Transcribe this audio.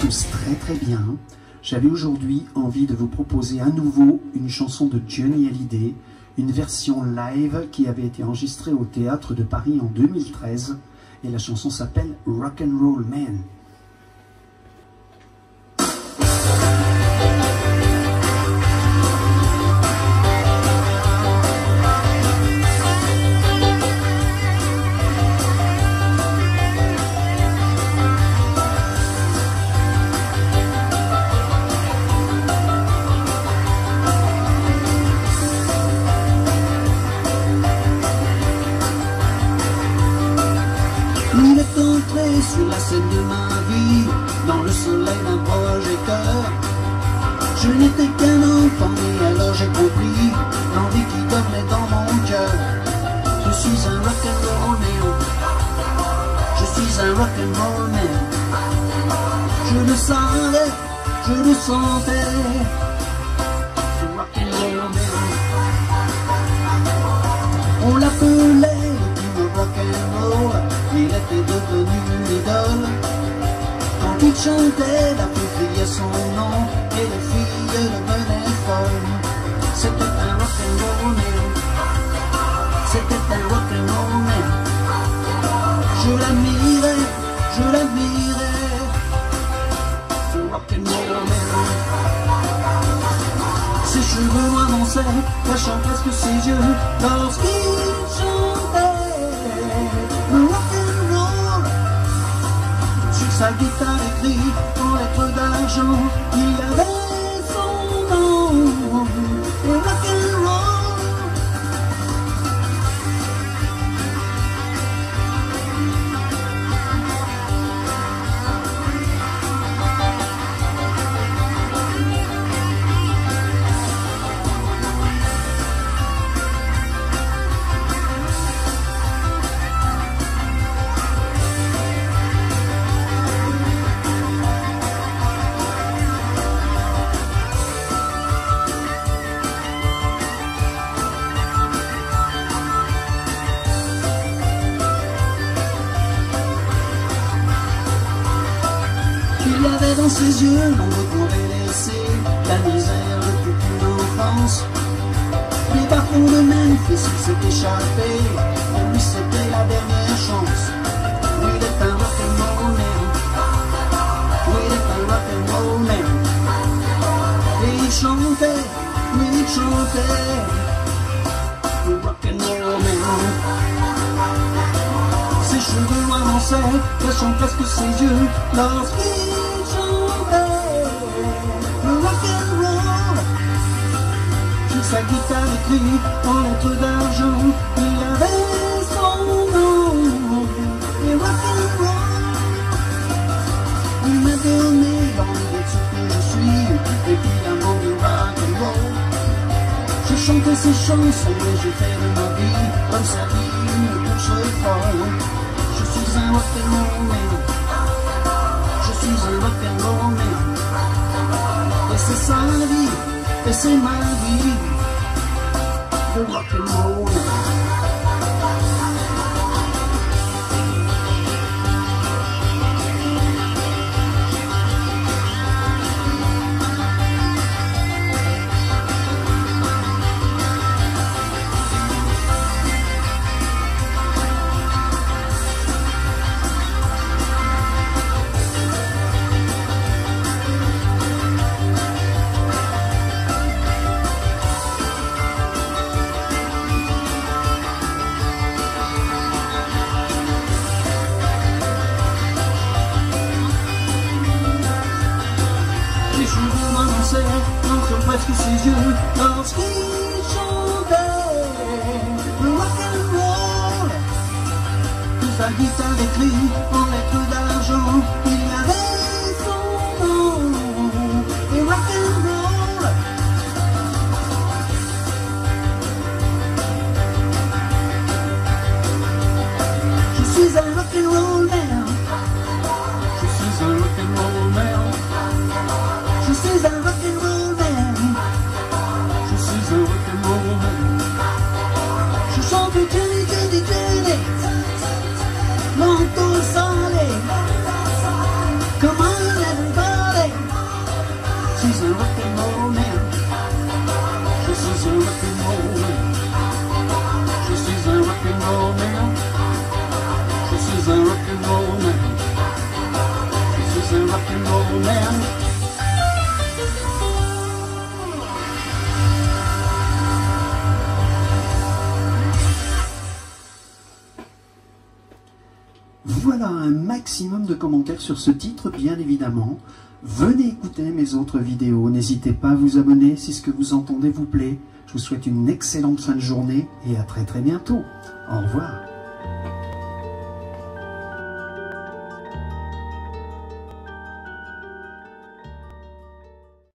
tous très très bien. J'avais aujourd'hui envie de vous proposer à nouveau une chanson de Johnny Hallyday, une version live qui avait été enregistrée au théâtre de Paris en 2013 et la chanson s'appelle Rock Man. Je n'étais qu'un enfant, et alors j'ai compris l'envie qui dormait dans mon cœur. Je suis un rock'n'roll man. Je suis un rock'n'roll man. Je le savais, je le sentais. Rock'n'roll man. On l'appelait le rock'n'roll. Il était devenu l'idole. Quand il chantait, la son dansaient, cachant presque ses yeux lorsqu'il chantait. Le rock'n'roll sur sa guitare écrite en lettres d'argent, il y avait dans ses yeux l'ombre qu'on laissé, la misère de toute une enfance. Les parcours de Memphis, s'est échappé, pour lui c'était la dernière chance. Oui, il est un rock'n'roll man. Oui, il est un rock'n'roll man. Et il chantait, oui, il chantait. Le rock'n'roll man. Ses cheveux noirs cachant presque ses yeux lorsqu'il Sa guitare écrite en lettres d'argent, il avait son nom et rock'n'roll. Il m'a donné l'envie d'être ce que je suis, et puis l'amour du rock'n'roll. J'ai chanté ces chansons et j'ai fait de ma vie comme sa vie une course folle. Je suis un rock'n'roll. Je suis un rock'n'roll. Et c'est la vie, et c'est ma vie. Le rock'n'roll man. Presque ses yeux lorsqu'il chantait le rock'n'roll. Sur sa guitare écrite en lettres d'argent, Molto sale. Come on, everybody. She's a rock and roll man. She's a rock and roll man. She's a rock and roll man. She's a rock and roll man. She's a rock and roll man. Voilà un maximum de commentaires sur ce titre, bien évidemment. Venez écouter mes autres vidéos. N'hésitez pas à vous abonner si ce que vous entendez vous plaît. Je vous souhaite une excellente fin de journée et à très très bientôt. Au revoir.